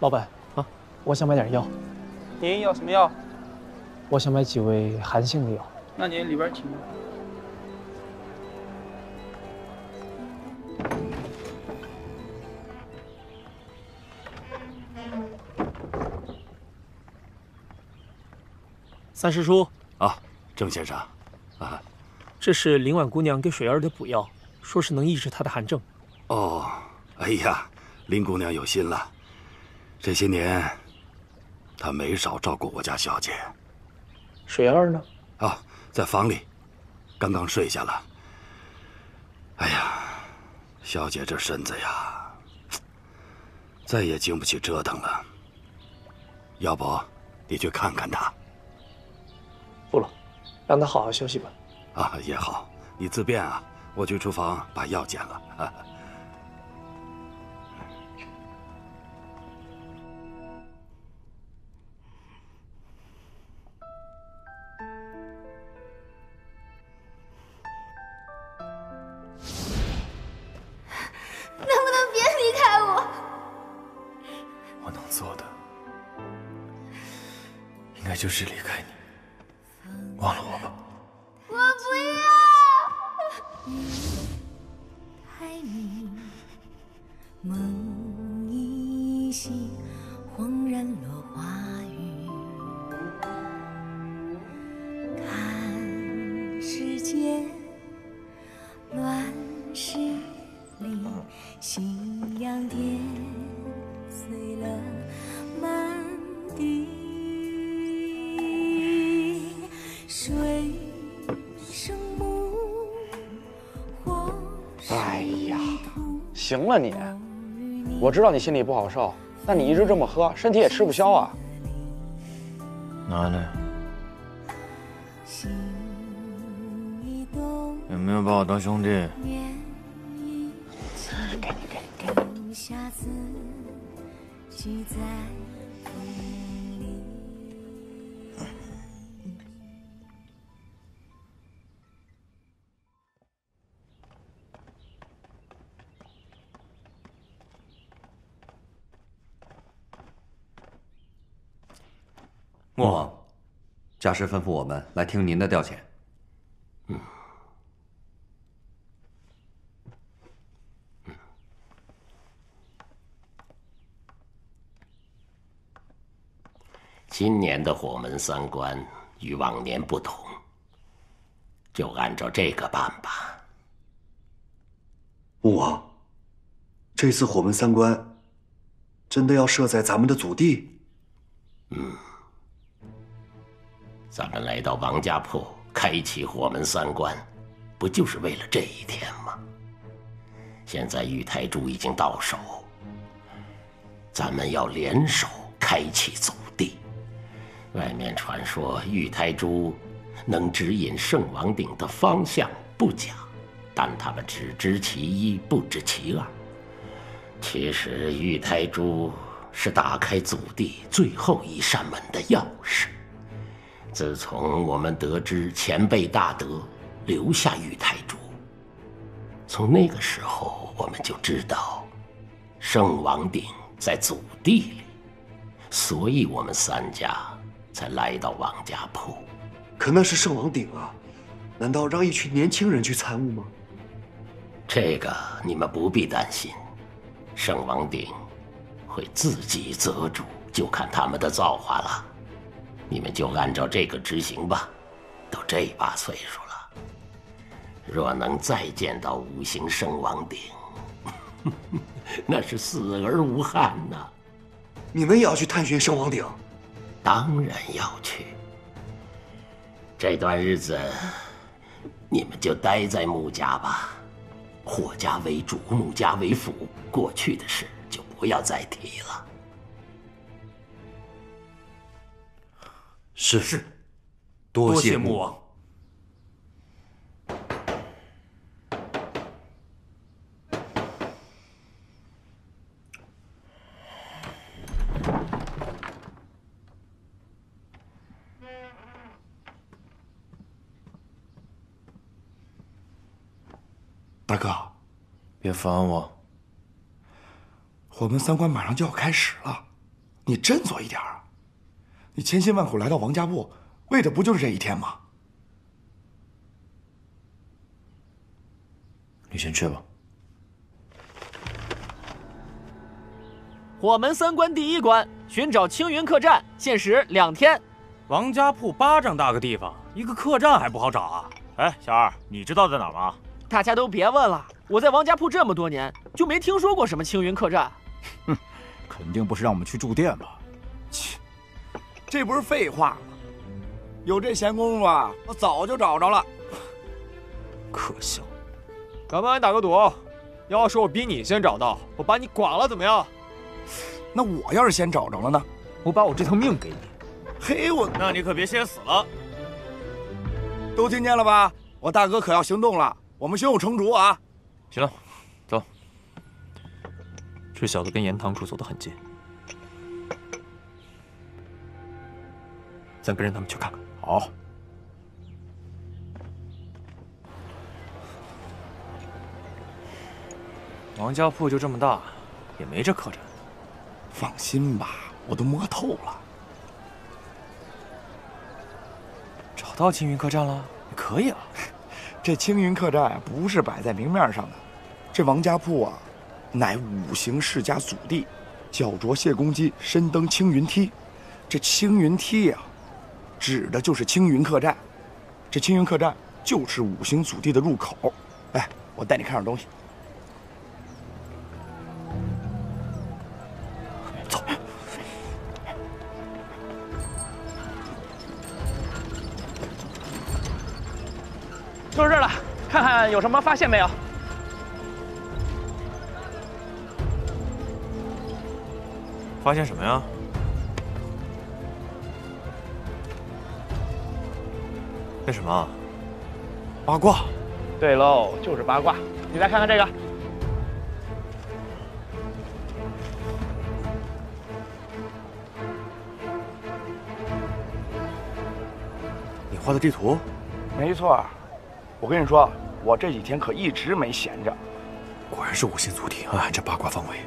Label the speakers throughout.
Speaker 1: 老板啊，我想买点药。
Speaker 2: 您要什么药？
Speaker 1: 我想买几味寒性的药。
Speaker 2: 那您里边请。
Speaker 1: 三师叔
Speaker 3: 啊，郑先生，啊，
Speaker 1: 这是林婉姑娘给水儿的补药，说是能抑制她的寒症。
Speaker 3: 哦，哎呀，林姑娘有心了，这些年他没少照顾我家小姐。
Speaker 1: 水儿呢？
Speaker 3: 啊，在房里，刚刚睡下了。哎呀，小姐这身子呀，再也经不起折腾了。要不，你去看看她。
Speaker 1: 不了，让她好好休息吧。
Speaker 3: 啊，也好，你自便啊。我去厨房把药煎了。
Speaker 4: 我
Speaker 5: 知道你心里不好受，但你一直这么喝，身体也吃不消啊。
Speaker 6: 拿来。有没有把我当兄弟？
Speaker 5: 给你，给你，给你。
Speaker 7: 莫王，家师吩咐我们来听您的调遣。
Speaker 8: 嗯。今年的火门三关与往年不同，就按照这个办吧。
Speaker 9: 穆王，这次火门三关真的要设在咱们的祖地？
Speaker 8: 嗯。咱们来到王家铺，开启火门三关，不就是为了这一天吗？现在玉台珠已经到手，咱们要联手开启祖地。外面传说玉台珠能指引圣王鼎的方向不假，但他们只知其一，不知其二。其实玉台珠是打开祖地最后一扇门的钥匙。自从我们得知前辈大德留下玉台珠，从那个时候我们就知道圣王鼎在祖地里，所以我们三家才来到王家铺。
Speaker 9: 可那是圣王鼎啊，难道让一群年轻人去参悟吗？
Speaker 8: 这个你们不必担心，圣王鼎会自己择主，就看他们的造化了。你们就按照这个执行吧，都这把岁数了，若能再见到五行圣王鼎，那是死而无憾呐。
Speaker 9: 你们也要去探寻圣王鼎？
Speaker 8: 当然要去。这段日子，你们就待在穆家吧，霍家为主，穆家为辅，过去的事就不要再提了。
Speaker 9: 是是，多谢穆王。
Speaker 6: 大哥，别烦我。我们三关马上就要开始了，
Speaker 10: 你振作一点啊！你千辛万苦来到王家铺，为的不就是这一天吗？
Speaker 6: 你先去吧。
Speaker 11: 火门三关第一关，寻找青云客栈，限时两天。
Speaker 12: 王家铺巴掌大个地方，一个客栈还不好找啊？哎，小二，你知道在哪儿吗？
Speaker 11: 大家都别问了，我在王家铺这么多年，就没听说过什么青云客栈。
Speaker 13: 哼，肯定不是让我们去住店吧？
Speaker 10: 切，这不是废话吗？有这闲工夫啊，我早就找着了。
Speaker 12: 可笑！敢不敢打个赌？要是我比你先找到，我把你剐了，怎么样？
Speaker 10: 那我要是先找着了呢？
Speaker 12: 我把我这条命给你。
Speaker 10: 嘿，我……
Speaker 12: 那你可别先死了。
Speaker 10: 都听见了吧？我大哥可要行动了，我们胸有成竹啊！
Speaker 12: 行了，走。这小子跟严堂主走得很近，咱跟着他们去看看。
Speaker 13: 好。
Speaker 12: 王家铺就这么大，也没这客栈。
Speaker 10: 放心吧，我都摸透了。
Speaker 12: 找到青云客栈了？可以啊。
Speaker 10: 这青云客栈不是摆在明面上的，这王家铺啊，乃五行世家祖地，脚着谢公鸡，身登青云梯。这青云梯呀，指的就是青云客栈。这青云客栈就是五行祖地的入口。哎，我带你看点东西。
Speaker 12: 走。
Speaker 11: 就是这儿了，看看有什么发现没有？
Speaker 12: 发现什么呀？那什么？八卦。
Speaker 11: 对喽，就是八卦。你再看看这个。
Speaker 12: 你画的地图？
Speaker 10: 没错。我跟你说，我这几天可一直没闲着。
Speaker 6: 果然是五行祖地，暗含着八卦方位。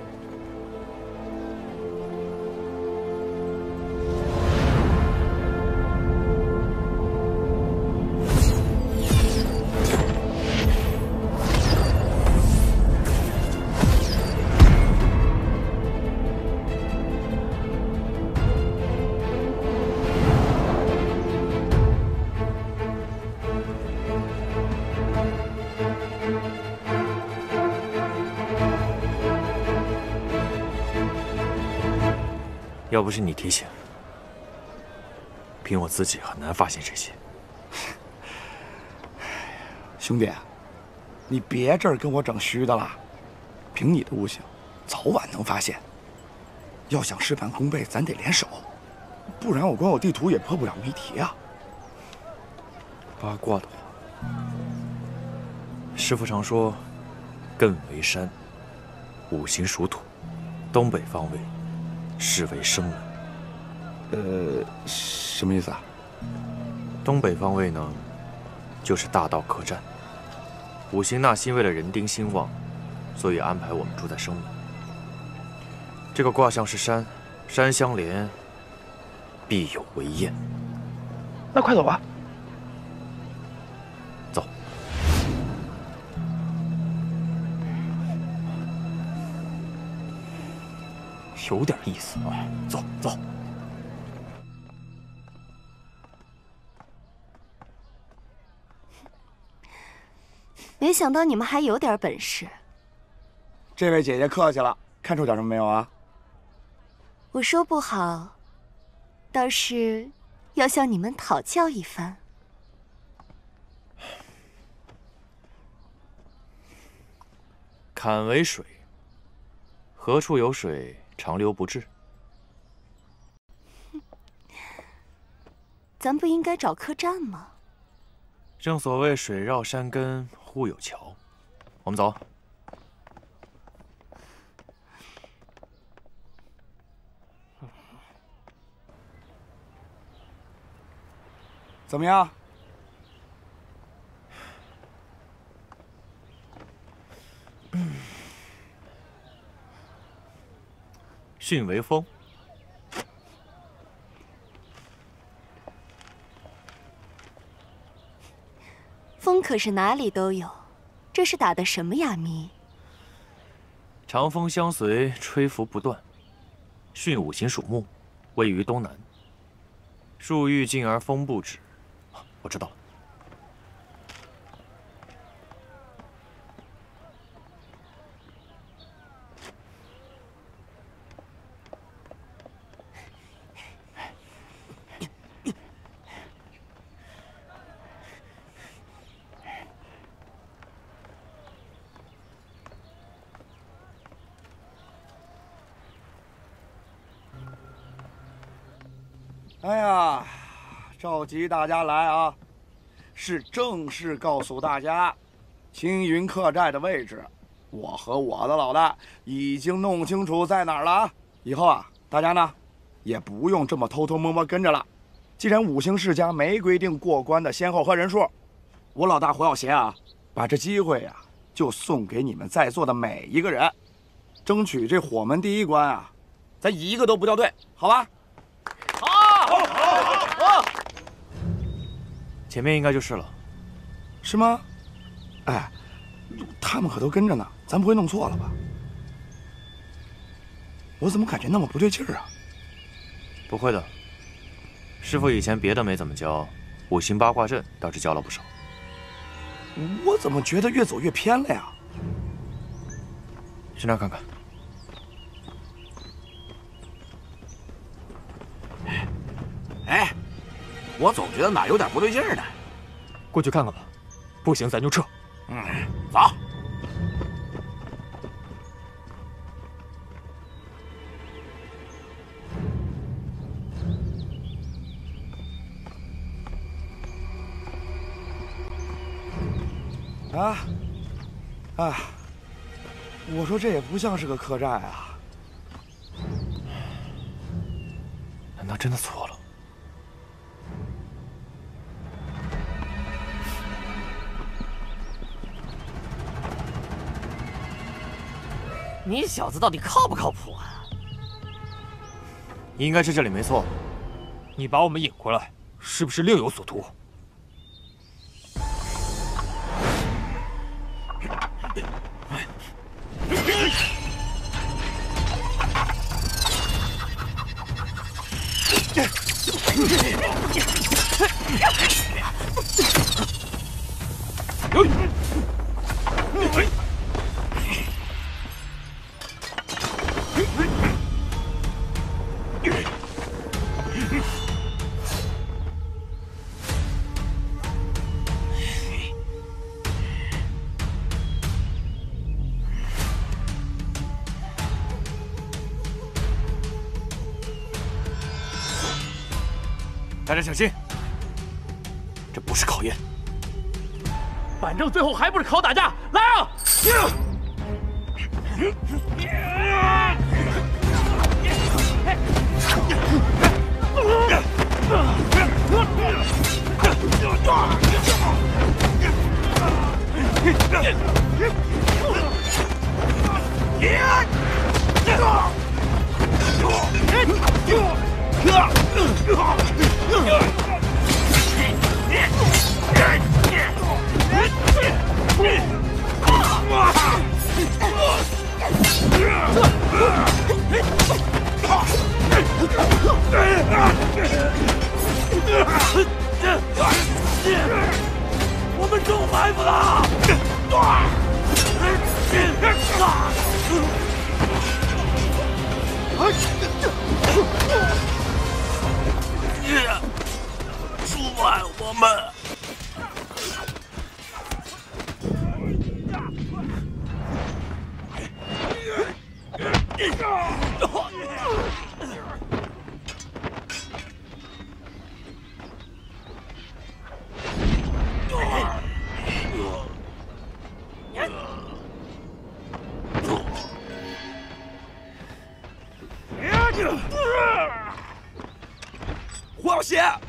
Speaker 6: 要不是你提醒，凭我自己很难发现这些。
Speaker 10: 兄弟，你别这儿跟我整虚的了。凭你的悟性，早晚能发现。要想事半功倍，咱得联手，不然我光有地图也破不了谜题啊。
Speaker 6: 八卦的话，师傅常说，艮为山，五行属土，东北方位。视为生门，
Speaker 10: 呃，什么意思啊？
Speaker 6: 东北方位呢，就是大道客栈。五行纳新为了人丁兴旺，所以安排我们住在生门。这个卦象是山，山相连，必有为宴。
Speaker 10: 那快走吧。
Speaker 12: 有点意思哎！走走。
Speaker 14: 没想到你们还有点本事。
Speaker 10: 这位姐姐客气了，看出点什么没有啊？
Speaker 14: 我说不好，倒是要向你们讨教一番。
Speaker 6: 坎为水，何处有水？长留不至。
Speaker 14: 咱不应该找客栈吗？
Speaker 6: 正所谓水绕山根，忽有桥。我们走。
Speaker 10: 怎么样？
Speaker 6: 巽为风
Speaker 14: 风可是哪里都有这是打的什么哑谜？
Speaker 6: 长风相随吹拂不断。巽五行属木位于东南。树欲静而风不止。我知道了。
Speaker 10: 哎呀，召集大家来啊，是正式告诉大家，青云客栈的位置，我和我的老大已经弄清楚在哪儿了啊。以后啊，大家呢，也不用这么偷偷摸摸跟着了。既然五行世家没规定过关的先后和人数，我老大胡耀贤啊，把这机会呀，就送给你们在座的每一个人，争取这火门第一关啊，咱一个都不掉队，好吧？
Speaker 6: 前面应该就是了，
Speaker 10: 是吗？哎，他们可都跟着呢，咱不会弄错了吧？我怎么感觉那么不对劲儿啊？
Speaker 6: 不会的，师傅以前别的没怎么教，五行八卦阵倒是教了不少。
Speaker 10: 我怎么觉得越走越偏了呀？
Speaker 6: 去那儿看看。
Speaker 15: 我总觉得哪有点不对劲儿呢。
Speaker 12: 过去看看吧，不行咱就撤。
Speaker 15: 嗯，走。
Speaker 10: 啊，啊！我说这也不像是个客栈啊。
Speaker 6: 难道真的错
Speaker 11: 你小子到底靠不靠谱啊？
Speaker 6: 应该是这里没错。
Speaker 12: 你把我们引过来，是不是另有所图？
Speaker 6: 大家小心，这不是考验，
Speaker 11: 反正最后还不是靠打架！来啊！我们中埋伏了！
Speaker 8: 出卖我们！
Speaker 10: 我要啊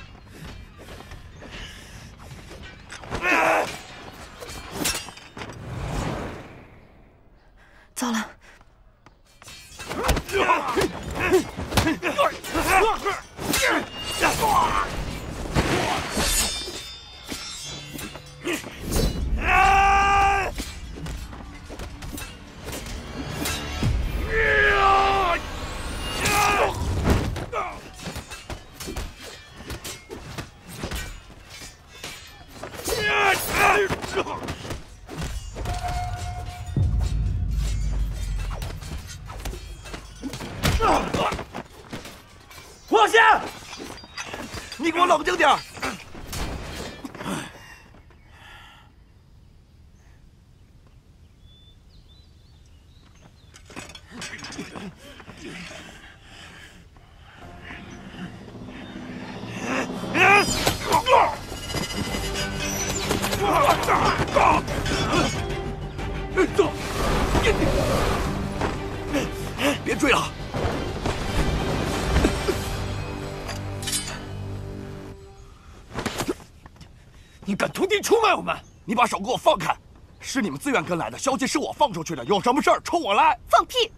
Speaker 10: 图地出卖我们？你把手给我放开！是你们自愿跟来的，消息是我放出去的，有什么事儿冲我来！
Speaker 14: 放屁！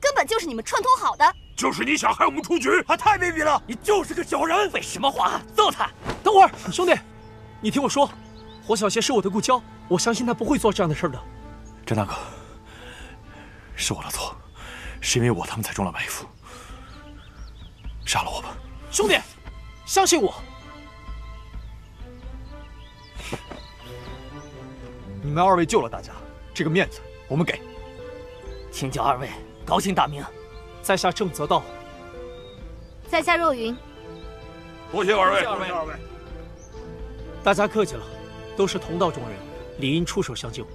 Speaker 14: 根本就是你们串通好的。
Speaker 10: 就是你想害我们出局，还太卑鄙了！你就是个小人！
Speaker 11: 废什么话！揍他！
Speaker 1: 等会儿，兄弟，你听我说，火小邪是我的故交，我相信他不会做这样的事的。
Speaker 10: 张大哥，是我的错，是因为我他们才中了埋伏。杀了我吧，
Speaker 1: 兄弟，相信我。
Speaker 12: 你们二位救了大家，这个面子我们给。
Speaker 11: 请教二位高姓大名？
Speaker 1: 在下郑泽道。
Speaker 4: 在下若云。
Speaker 10: 多谢二位。
Speaker 12: 二位，二位。
Speaker 1: 大家客气了，都是同道中人，理应出手相救。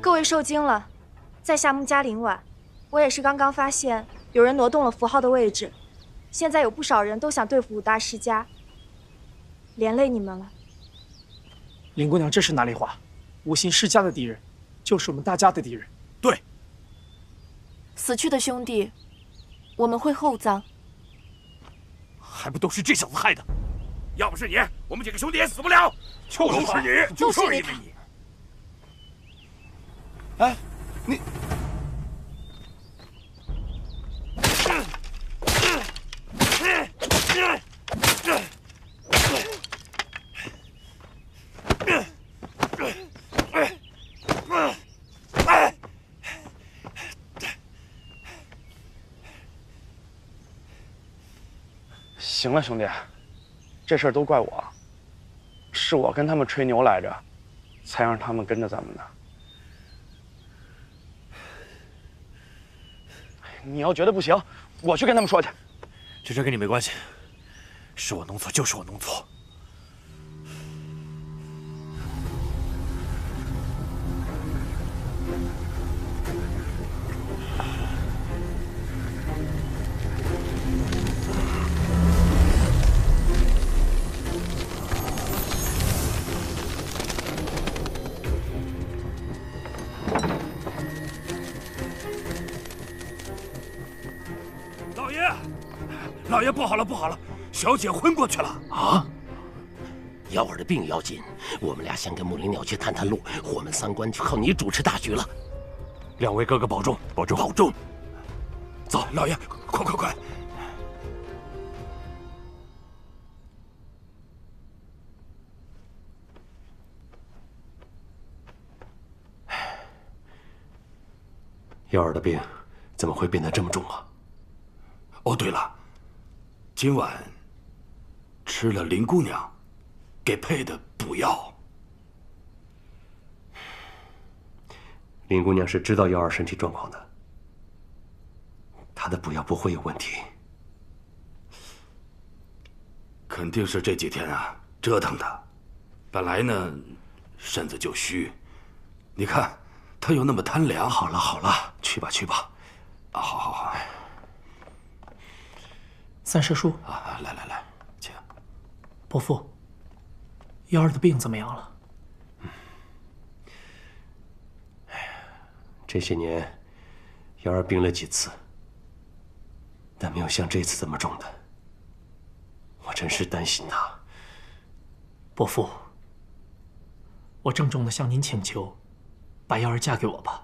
Speaker 16: 各位受惊了，在下穆家林婉，我也是刚刚发现有人挪动了符号的位置，现在有不少人都想对付五大世家，连累你们了。
Speaker 1: 林姑娘，这是哪里话？五行世家的敌人，就是我们大家的敌人。
Speaker 10: 对，
Speaker 16: 死去的兄弟，我们会厚葬。
Speaker 10: 还不都是这小子害的？要不是你，我们几个兄弟也死不了。就是你，
Speaker 16: 就是因为你。
Speaker 10: 哎，你。
Speaker 5: 行了，兄弟，这事儿都怪我，是我跟他们吹牛来着，才让他们跟着咱们的。你要觉得不行，我去跟他们说去。
Speaker 10: 这事跟你没关系，是我弄错，就是我弄错。小姐昏过去了
Speaker 8: 啊！幺儿的病要紧，我们俩先跟木灵鸟去探探路，我们三关就靠你主持大局了。
Speaker 10: 两位哥哥保重，保重，
Speaker 8: 保重。
Speaker 10: 走，老爷，快快快！
Speaker 8: 幺儿的病怎么会变得这么重啊？
Speaker 3: 哦，对了，今晚吃了林姑娘给配的补药。
Speaker 8: 林姑娘是知道幺儿身体状况的，她的补药不会有问题。
Speaker 3: 肯定是这几天啊折腾的，本来呢身子就虚，你看他又那么贪凉。
Speaker 8: 好了好了，去吧去吧。
Speaker 3: 啊，好好好。
Speaker 1: 三师叔
Speaker 3: 啊，来来来，请。
Speaker 1: 伯父，幺儿的病怎么样了？
Speaker 8: 哎呀，这些年，幺儿病了几次，但没有像这次这么重的。我真是担心他。
Speaker 1: 伯父，我郑重的向您请求，把幺儿嫁给我吧。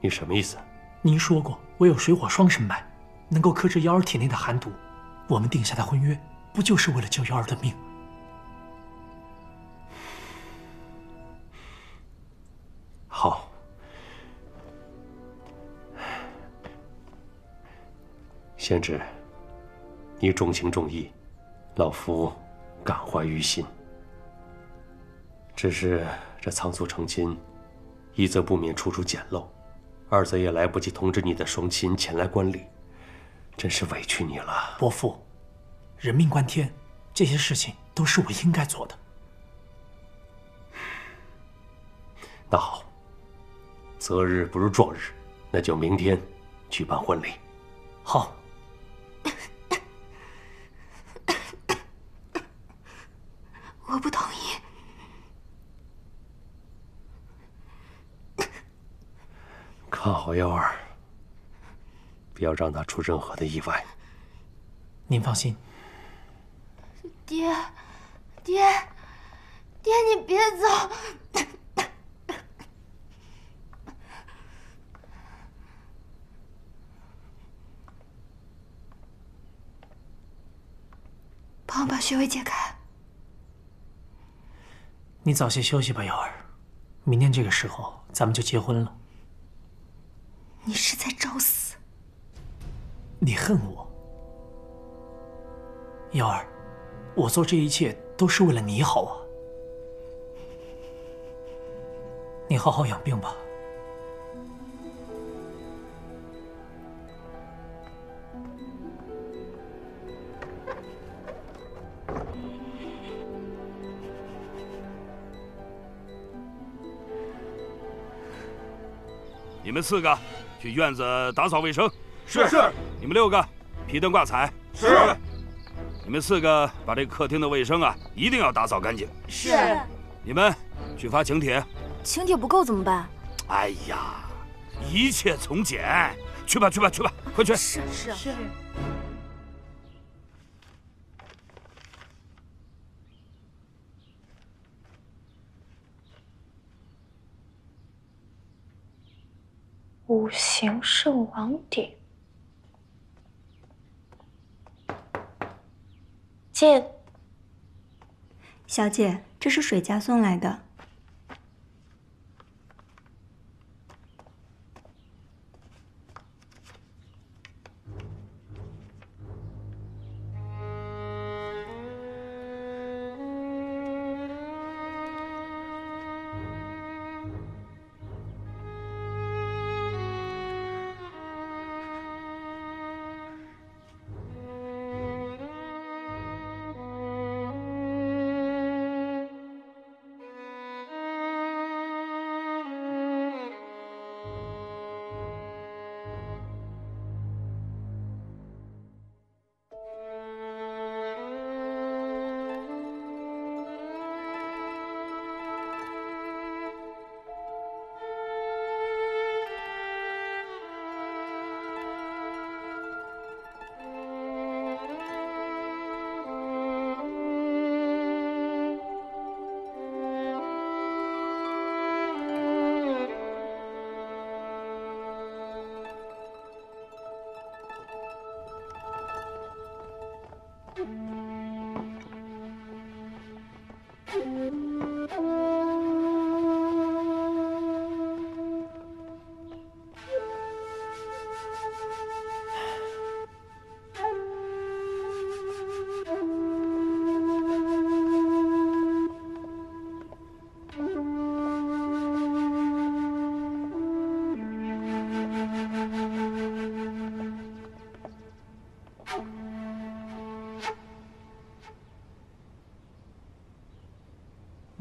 Speaker 8: 你什么意思？
Speaker 1: 您说过我有水火双生脉，能够克制幺儿体内的寒毒。我们定下的婚约，不就是为了救幺儿的命？
Speaker 8: 好，
Speaker 17: 贤侄，你重情重义，老夫感怀于心。只是这仓促成亲，一则不免处处简陋，二则也来不及通知你的双亲前来观礼，真是委屈你了。
Speaker 1: 伯父，人命关天，这些事情都是我应该做的。
Speaker 17: 那好，择日不如撞日，那就明天举办婚礼。
Speaker 1: 好。
Speaker 14: 我不同意。
Speaker 17: 看好幺儿，不要让他出任何的意外。
Speaker 1: 您放心。
Speaker 14: 爹，爹，爹，你别走！帮我把穴位解开。
Speaker 1: 你早些休息吧，瑶儿。明天这个时候，咱们就结婚了。
Speaker 14: 你是在找死！
Speaker 1: 你恨我，瑶儿，我做这一切都是为了你好啊。你好好养病吧。
Speaker 15: 你们四个去院子打扫卫生。
Speaker 18: 是是。
Speaker 15: 你们六个披灯挂彩。
Speaker 18: 是。
Speaker 15: 你们四个把这客厅的卫生啊，一定要打扫干净。
Speaker 18: 是。
Speaker 15: 你们去发请帖。
Speaker 16: 请帖不够怎么办？
Speaker 15: 哎呀，一切从简。去吧去吧去吧，快去。
Speaker 16: 是是是。五行圣王鼎，进。
Speaker 19: 小姐，这是水家送来的。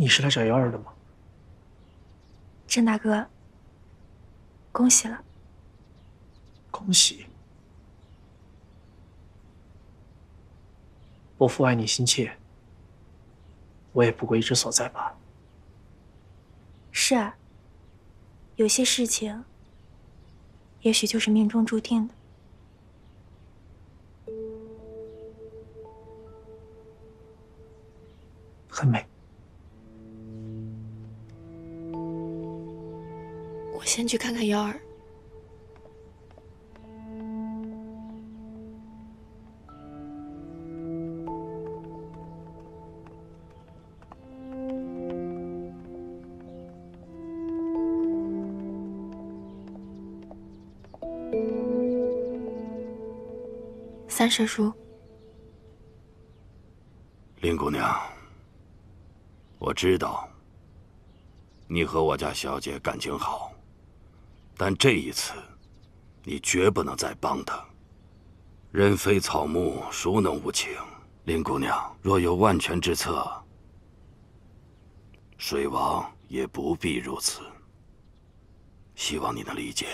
Speaker 1: 你是来找幺儿的吗？
Speaker 16: 郑大哥，恭喜了！
Speaker 1: 恭喜！伯父爱你心切，我也不过一之所在罢了。
Speaker 16: 是啊，有些事情，也许就是命中注定的。
Speaker 1: 很美。
Speaker 20: 先去看看幺儿。三师叔，
Speaker 3: 林姑娘，我知道你和我家小姐感情好，但这一次，你绝不能再帮他。人非草木，孰能无情？林姑娘，若有万全之策，水王也不必如此。希望你能理解。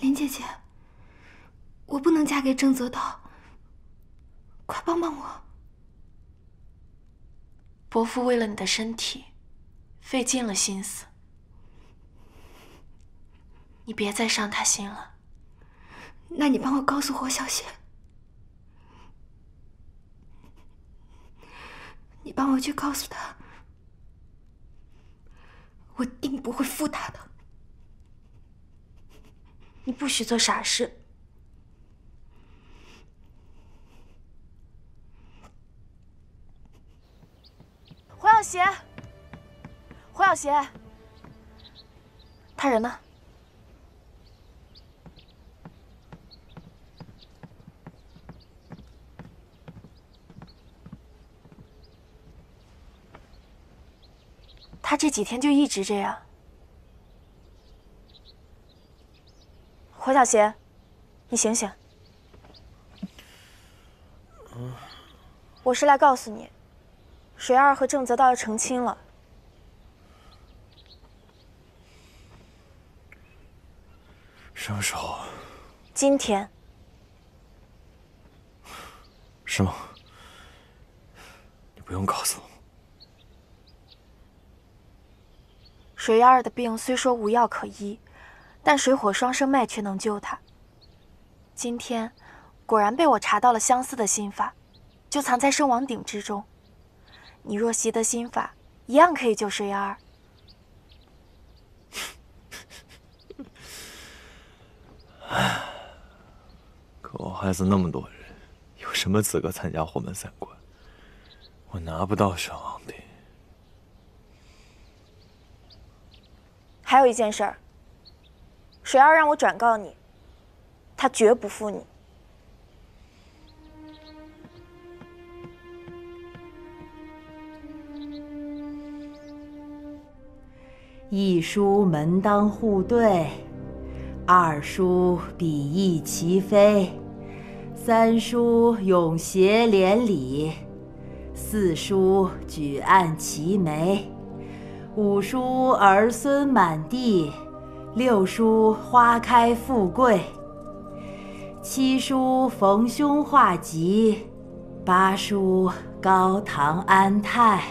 Speaker 18: 林姐姐，我不能嫁给郑泽道，快帮帮我！
Speaker 20: 伯父为了你的身体，费尽了心思，你别再伤他心了。
Speaker 18: 那你帮我告诉霍小姐，你帮我去告诉他，我定不会负他的。
Speaker 16: 你不许做傻事。胡小邪，胡小邪，他人呢？他这几天就一直这样。胡小邪，你醒醒！我是来告诉你，水儿和郑泽道要成亲了。
Speaker 6: 什么时候？
Speaker 16: 今天。
Speaker 6: 是吗？你不用告诉我。
Speaker 16: 水儿的病虽说无药可医。但水火双生脉却能救他。今天果然被我查到了相似的心法，就藏在圣王鼎之中。你若习得心法，一样可以救水儿。
Speaker 6: 可我害死那么多人，有什么资格参加火门三关？我拿不到圣王鼎。
Speaker 16: 还有一件事儿。水儿让我转告你，他绝不负你。
Speaker 21: 一书门当户对，二书比翼齐飞，三书永结连理，四书举案齐眉，五书儿孙满地。六叔花开富贵，七叔逢凶化吉，八叔高堂安泰。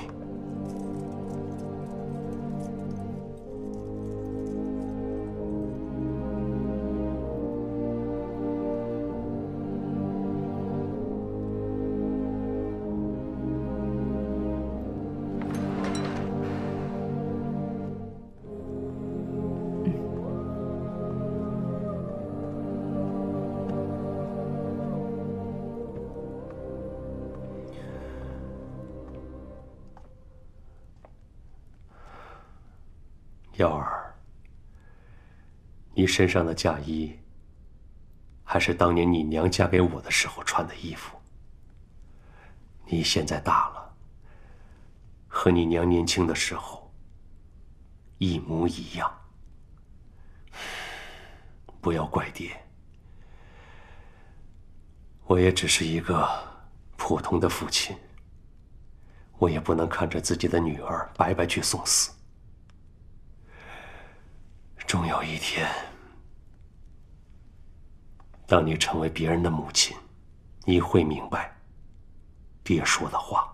Speaker 17: 你身上的嫁衣，还是当年你娘嫁给我的时候穿的衣服。你现在大了，和你娘年轻的时候一模一样。不要怪爹，我也只是一个普通的父亲，我也不能看着自己的女儿白白去送死。终有一天，当你成为别人的母亲，你会明白爹说的话。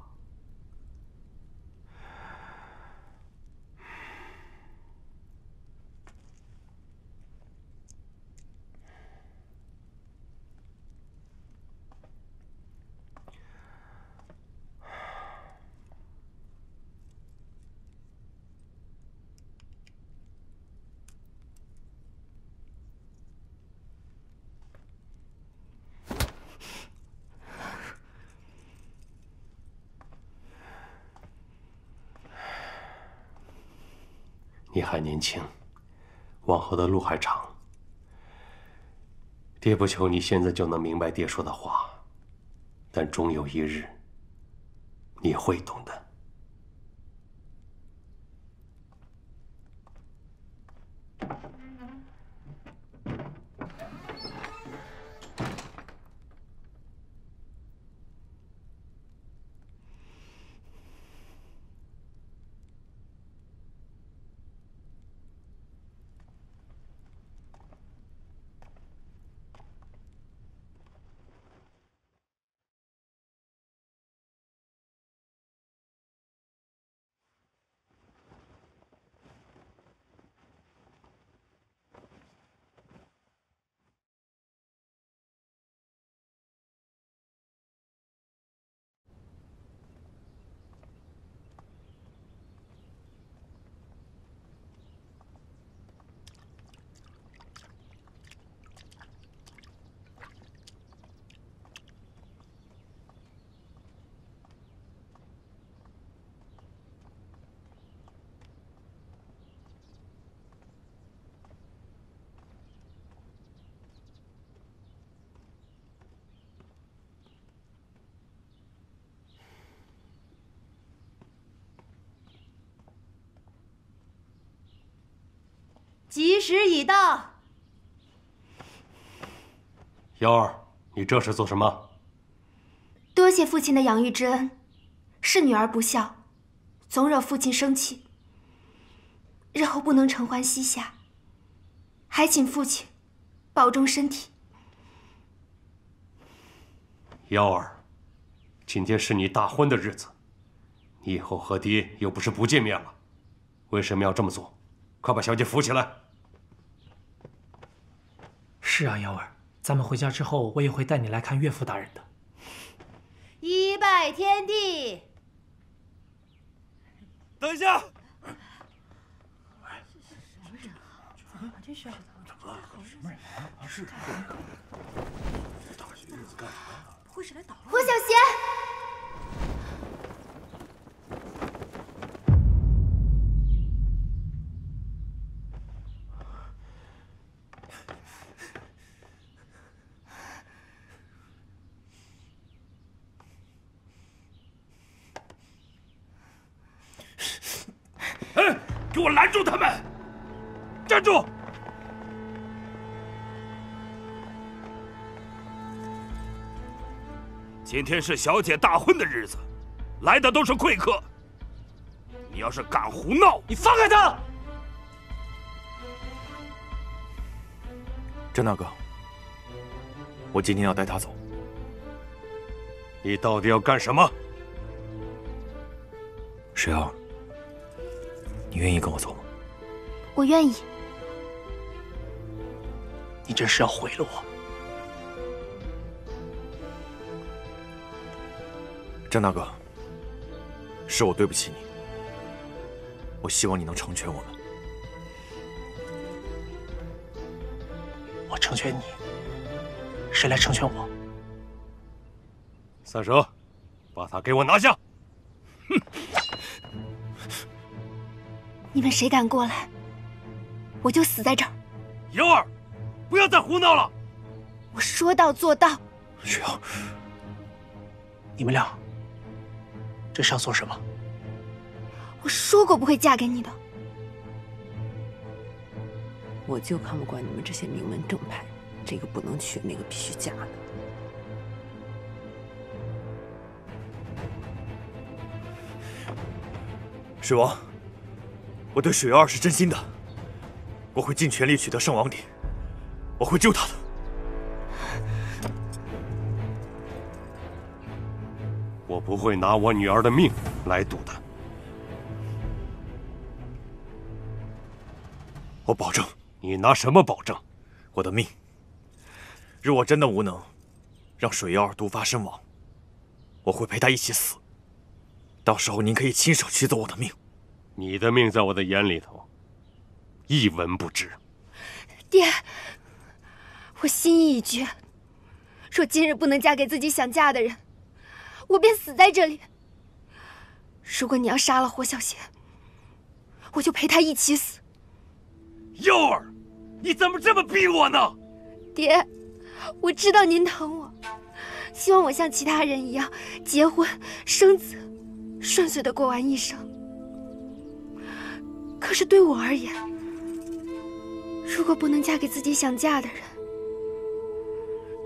Speaker 17: 你还年轻，走的路还长。爹不求你现在就能明白爹说的话，但终有一日，你会懂的。
Speaker 21: 吉时已到，
Speaker 17: 幺儿，你这是做什么？
Speaker 18: 多谢父亲的养育之恩，是女儿不孝，总惹父亲生气，日后不能承欢膝下，还请父亲保重身体。
Speaker 17: 幺儿，今天是你大婚的日子，你以后和爹又不是不见面了，为什么要这么做？快把小姐扶起来。
Speaker 1: 是啊，幺儿，咱们回家之后，我也会带你来看岳父大人的。
Speaker 21: 一拜天地。
Speaker 12: 等一下。
Speaker 18: 这是
Speaker 12: 怎么了？什么人啊？是。大喜日子干什么？
Speaker 18: 不会是来捣乱？霍小贤。
Speaker 15: 哎，给我拦住他们！站住！今天是小姐大婚的日子，来的都是贵客。你要是敢胡闹，
Speaker 12: 你放开他！
Speaker 6: 郑大哥，我今天要带他走。
Speaker 17: 你到底要干什么？
Speaker 6: 水儿，你愿意跟我走吗？
Speaker 18: 我愿意。
Speaker 1: 你这是要毁了我！
Speaker 6: 张大哥，是我对不起你。我希望你能成全我们。
Speaker 1: 我成全你，谁来成全我？
Speaker 17: 三蛇，把他给我拿下！
Speaker 18: 哼你们谁敢过来，我就死在这儿。
Speaker 15: 瑶儿，不要再胡闹了！
Speaker 18: 我说到做到。
Speaker 1: 雪儿，你们俩这是要做什么？
Speaker 18: 我说过不会嫁给你的。
Speaker 22: 我就看不惯你们这些名门正派，这个不能娶，那个必须嫁的。
Speaker 6: 水王，我对水儿是真心的，我会尽全力取得圣王鼎，我会救他的。
Speaker 17: 我不会拿我女儿的命来赌的。
Speaker 6: 我保证。
Speaker 17: 你拿什么保证？
Speaker 6: 我的命。如果真的无能，让水妖儿毒发身亡，我会陪她一起死。到时候您可以亲手取走我的命。
Speaker 17: 你的命在我的眼里头，一文不值。
Speaker 18: 爹，我心意已决。若今日不能嫁给自己想嫁的人，我便死在这里。如果你要杀了霍小贤，我就陪他一起死。
Speaker 15: 幺儿，你怎么这么逼我呢？
Speaker 18: 爹，我知道您疼我，希望我像其他人一样结婚生子，顺遂的过完一生。可是对我而言，如果不能嫁给自己想嫁的人，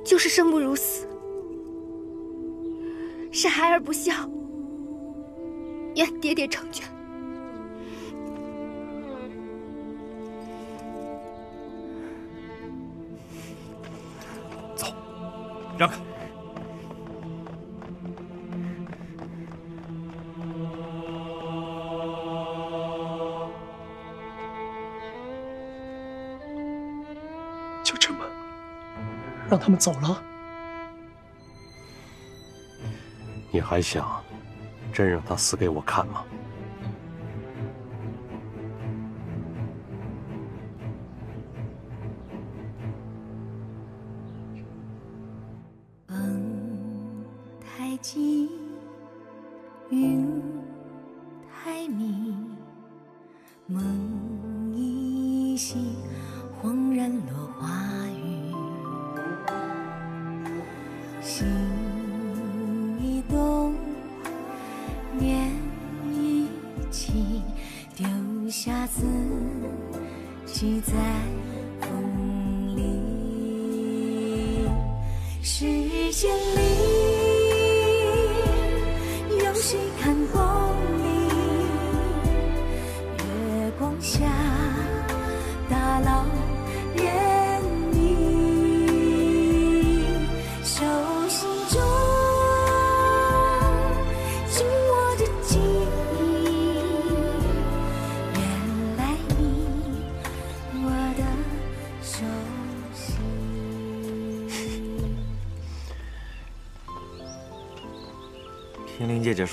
Speaker 18: 就是生不如死，是孩儿不孝，愿爹爹成全。
Speaker 15: 走让开！
Speaker 1: 让他们走了？
Speaker 17: 你还想真让他死给我看吗？
Speaker 23: 太急，云太密，梦依稀，恍然落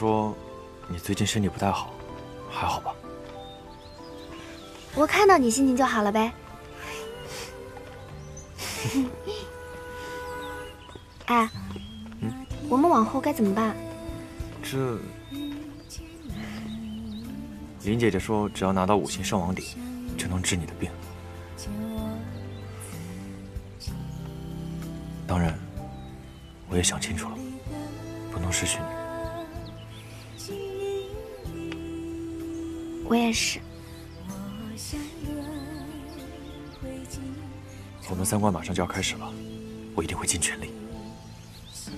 Speaker 6: 说，你最近身体不太好，还好吧？
Speaker 18: 我看到你心情就好了呗。哎，我们往后该怎么办？
Speaker 6: 这，林姐姐说，只要拿到五行圣王鼎，就能治你的病。当然，我也想清楚了，不能失去你。
Speaker 18: 我也是。
Speaker 6: 我们三观马上就要开始了，我一定会尽全力。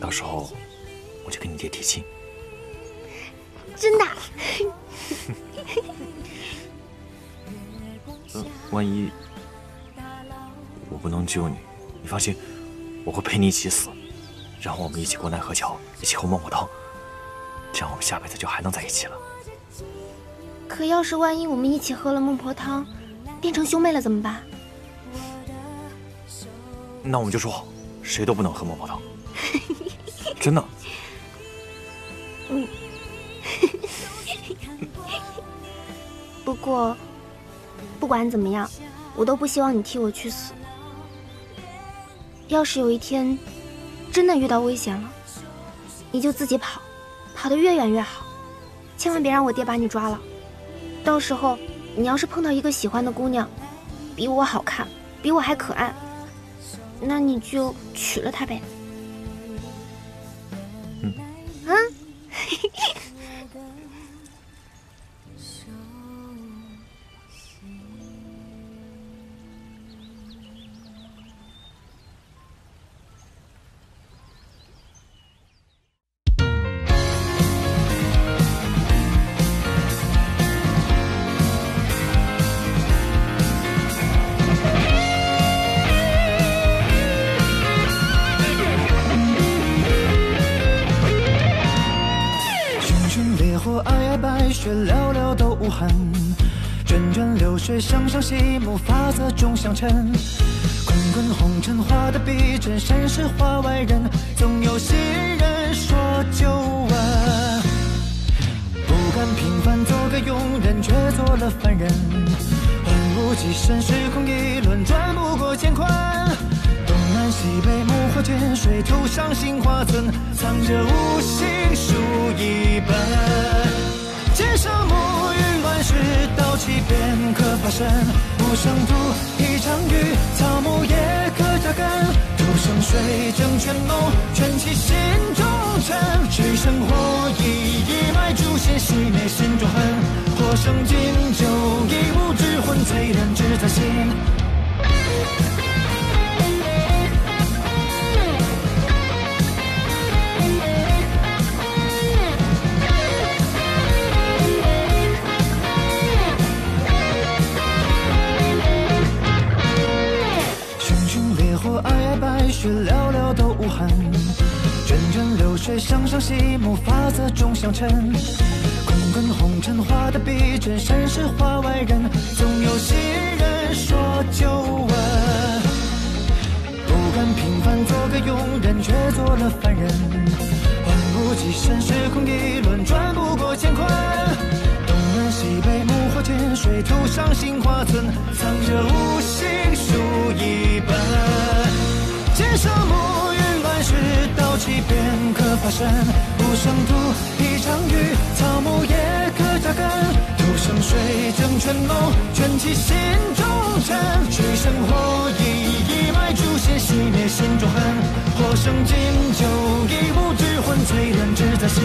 Speaker 6: 到时候，我就跟你爹提亲。
Speaker 18: 真的？
Speaker 6: 呃，万一我不能救你，你放心，我会陪你一起死，然后我们一起过奈何桥，一起喝孟婆汤，这样我们下辈子就还能在一起了。
Speaker 18: 可要是万一我们一起喝了孟婆汤，变成兄妹了怎么办？
Speaker 6: 那我们就说好，谁都不能喝孟婆汤。真的。
Speaker 18: 嗯。不过，不管怎么样，我都不希望你替我去死。要是有一天真的遇到危险了，你就自己跑，跑得越远越好，千万别让我爹把你抓了。到时候你要是碰到一个喜欢的姑娘，比我好看，比我还可爱，那你就娶了她呗。
Speaker 24: 水，相向细暮，发色终相衬。滚滚红尘，画的笔真，身是画外人，总有新人说旧闻。不甘平凡，做个庸人，却做了凡人。万物几身，时空一轮转，不过乾坤。东南西北，木火剑水，头上杏花村，藏着无形书一本。剑上沐雨乱世，刀起便可发身。无不生土，一场雨，草木也可扎根。土生水，争权谋，卷起心中尘。水生火，一一脉诛仙，熄灭心中恨。火生金，就一物之魂，淬炼只在心。水，上上细目，发色终相称。滚滚红尘，画的笔真，身是画外人。总有新人说旧闻。不甘平凡，做个庸人，却做了凡人。换不几身，时空一轮转不过乾坤。东南西北，木火天水，土上杏花村，藏着无形书一本。剑蛇木鱼乱世，刀气便可发生。不生土，一场雨，草木也可扎根。土生水，争权谋，卷起心中尘。水生火，一一脉诛仙，熄灭心中恨。火生金，就一物之魂，淬炼只在心。